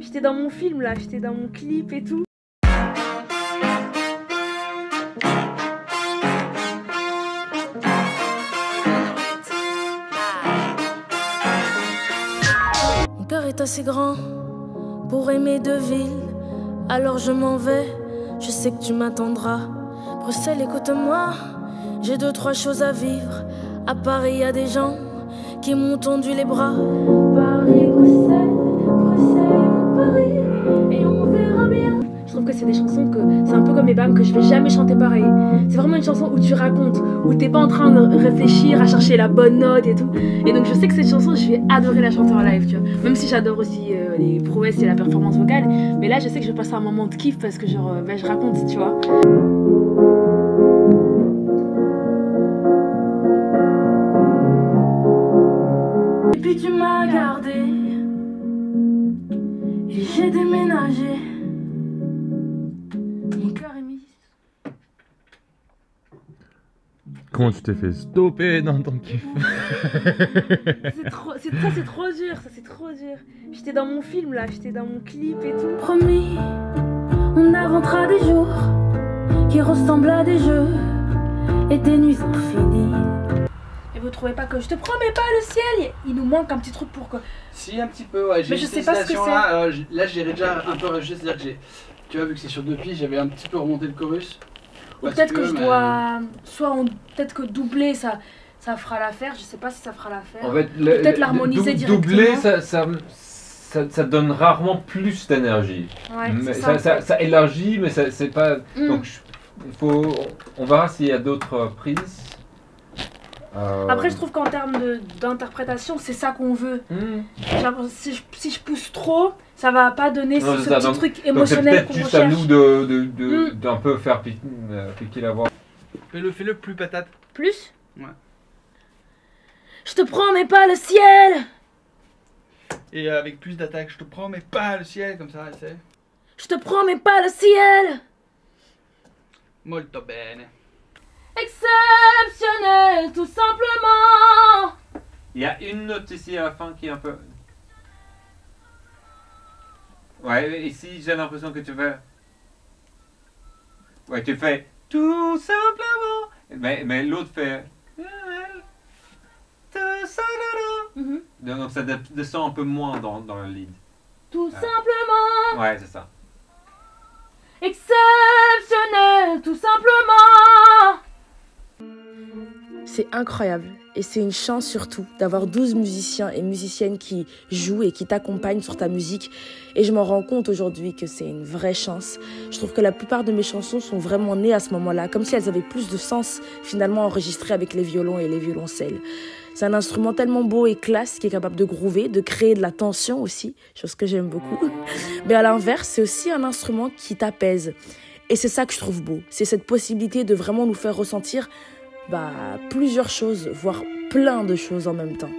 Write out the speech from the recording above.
J'étais dans mon film là, j'étais dans mon clip et tout. Mon cœur est assez grand pour aimer deux villes. Alors je m'en vais, je sais que tu m'attendras. Bruxelles, écoute-moi, j'ai deux, trois choses à vivre. À Paris, y a des gens qui m'ont tendu les bras. Paris, Et on verra bien. Je trouve que c'est des chansons que c'est un peu comme les BAM que je vais jamais chanter pareil. C'est vraiment une chanson où tu racontes, où t'es pas en train de réfléchir à chercher la bonne note et tout. Et donc je sais que cette chanson, je vais adorer la chanter en live, tu vois. Même si j'adore aussi euh, les prouesses et la performance vocale, mais là je sais que je vais passer un moment de kiff parce que genre, ben, je raconte, tu vois. Et puis tu m'as gardé, j'ai déménagé. Mon cœur est mis. Comment tu t'es fait stopper dans ton kiff C'est trop, c'est, ça c'est trop dur, ça c'est trop dur. J'étais dans mon film là, j'étais dans mon clip et tout. Promis, on inventera des jours qui ressemblent à des jeux et des nuits infinies. Et vous trouvez pas que je te promets pas le ciel? Il nous manque un petit truc pour que. Si, un petit peu, ouais. J'ai Mais je sais pas ce que citation là. j- là, j'ai déjà un peu rajouté, c'est-à-dire que j'ai. Tu vois, vu que c'est sur deux pistes, j'avais un petit peu remonté le chorus. Ou peut-être que, je mais- dois. Soit on... peut-être que doubler ça, ça fera l'affaire. Je sais pas si ça fera l'affaire. En fait, Peut-être l'harmoniser dou- Doubler, directement. ça, ça, ça, ça donne rarement plus d'énergie. Ouais, Mais c'est ça, ça. ça, ça élargit, mais ça, c'est pas. Mm. Donc, faut, on verra s'il y a d'autres prises. Euh, Après, je trouve qu'en termes d'interprétation, c'est ça qu'on veut. hmm. Si je, si je pousse trop, ça va pas donner Non, ce, c'est ce ça, petit donc- truc émotionnel peut-être qu'on juste à recherche. nous de, de, de- d'un peu faire piquer, euh, piquer la voix. Fais-le, fais-le plus patate. Plus Ouais. Je te promets pas le ciel Et avec plus d'attaque, je te promets pas le ciel, comme ça, tu sais. Je te promets pas le ciel Molto bene. Exceptionnel, tout simplement Il y a une note ici à la fin qui est un peu. Ouais, ici j'ai l'impression que tu fais. Ouais, tu fais tout simplement. Mais, mais l'autre fait. Tout simplement. Mhm. Donc ça de- descend un peu moins dans, dans le lead. Tout Ah. simplement Ouais, c'est ça. Exceptionnel, tout simplement C'est incroyable et c'est une chance surtout d'avoir 12 musiciens et musiciennes qui jouent et qui t'accompagnent sur ta musique. Et je m'en rends compte aujourd'hui que c'est une vraie chance. Je trouve que la plupart de mes chansons sont vraiment nées à ce moment-là, comme si elles avaient plus de sens finalement enregistrées avec les violons et les violoncelles. C'est un instrument tellement beau et classe qui est capable de groover, de créer de la tension aussi, chose que j'aime beaucoup. Mais à l'inverse, c'est aussi un instrument qui t'apaise. Et c'est ça que je trouve beau. C'est cette possibilité de vraiment nous faire ressentir bah, plusieurs choses, voire plein de choses en même temps.